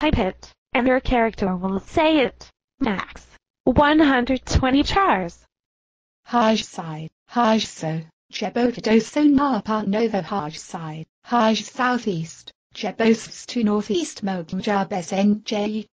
type it, and your character will say it. Max. 120 chars. Haj side, Haj so, Jebokadoso Napa Nova Haj side, Haj southeast, Jebos to northeast Mogjabes NJ,